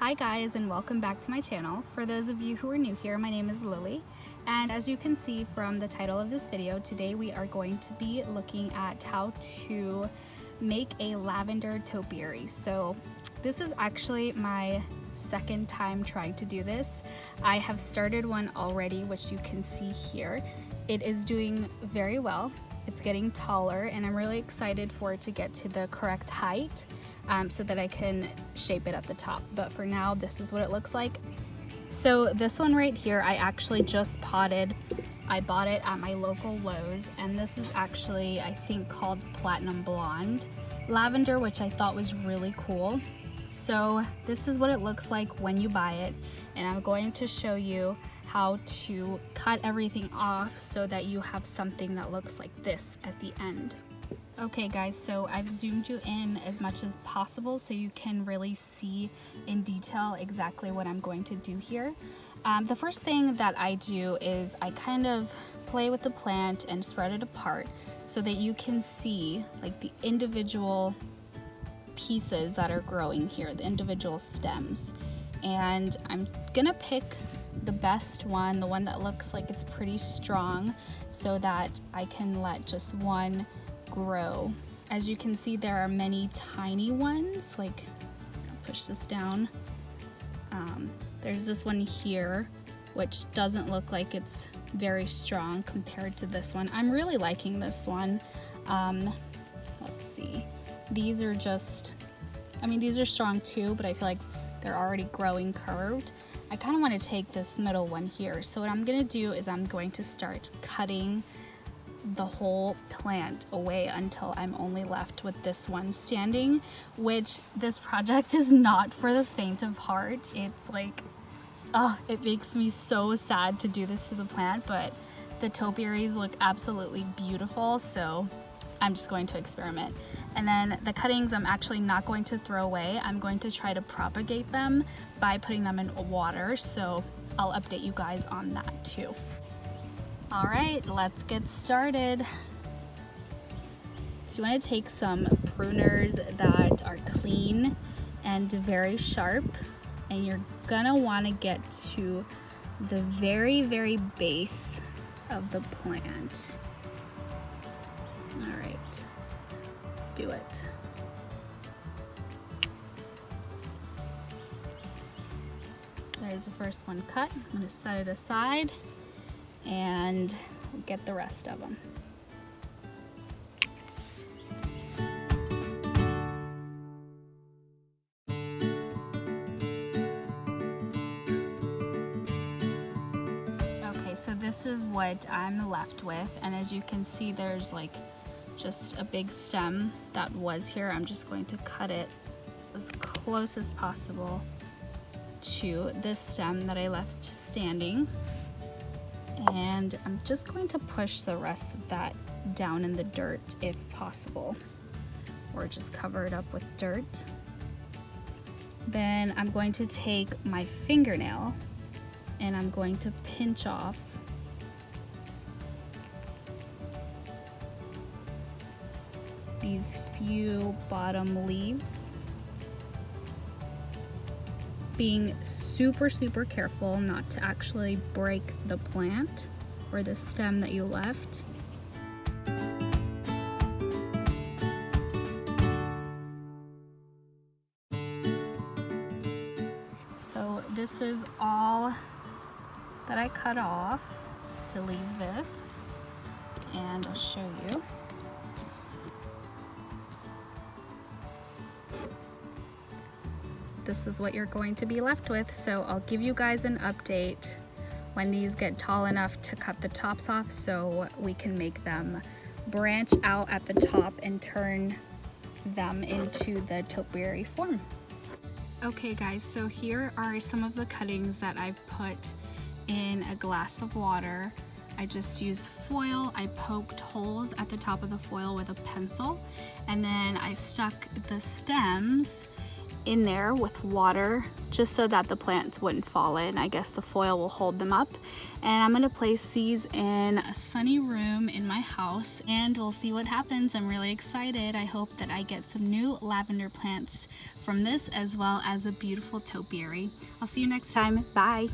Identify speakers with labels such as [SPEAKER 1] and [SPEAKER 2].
[SPEAKER 1] Hi guys and welcome back to my channel. For those of you who are new here, my name is Lily and as you can see from the title of this video, today we are going to be looking at how to make a lavender topiary. So this is actually my second time trying to do this. I have started one already which you can see here. It is doing very well. It's getting taller and I'm really excited for it to get to the correct height um, so that I can shape it at the top. But for now, this is what it looks like. So this one right here, I actually just potted. I bought it at my local Lowe's and this is actually, I think called Platinum Blonde Lavender, which I thought was really cool. So this is what it looks like when you buy it. And I'm going to show you how to cut everything off so that you have something that looks like this at the end. Okay guys, so I've zoomed you in as much as possible so you can really see in detail exactly what I'm going to do here. Um, the first thing that I do is I kind of play with the plant and spread it apart so that you can see like the individual pieces that are growing here, the individual stems. And I'm gonna pick the best one, the one that looks like it's pretty strong so that I can let just one grow. As you can see, there are many tiny ones, like, I'll push this down. Um, there's this one here, which doesn't look like it's very strong compared to this one. I'm really liking this one. Um, let's see. These are just, I mean, these are strong too, but I feel like they're already growing curved. I kind of want to take this middle one here. So what I'm going to do is I'm going to start cutting the whole plant away until I'm only left with this one standing, which this project is not for the faint of heart. It's like, oh, it makes me so sad to do this to the plant, but the topiaries look absolutely beautiful, so I'm just going to experiment. And then the cuttings I'm actually not going to throw away. I'm going to try to propagate them by putting them in water. So I'll update you guys on that too. All right, let's get started. So you wanna take some pruners that are clean and very sharp and you're gonna wanna get to the very, very base of the plant. All right do it. There's the first one cut. I'm gonna set it aside and get the rest of them. Okay, so this is what I'm left with and as you can see there's like just a big stem that was here. I'm just going to cut it as close as possible to this stem that I left standing. And I'm just going to push the rest of that down in the dirt if possible, or just cover it up with dirt. Then I'm going to take my fingernail and I'm going to pinch off these few bottom leaves. Being super, super careful not to actually break the plant or the stem that you left. So this is all that I cut off to leave this and I'll show you. This is what you're going to be left with. So I'll give you guys an update when these get tall enough to cut the tops off so we can make them branch out at the top and turn them into the topiary form. Okay guys, so here are some of the cuttings that I've put in a glass of water. I just used foil, I poked holes at the top of the foil with a pencil, and then I stuck the stems in there with water just so that the plants wouldn't fall in. I guess the foil will hold them up. And I'm gonna place these in a sunny room in my house and we'll see what happens. I'm really excited. I hope that I get some new lavender plants from this as well as a beautiful topiary. I'll see you next time. Bye!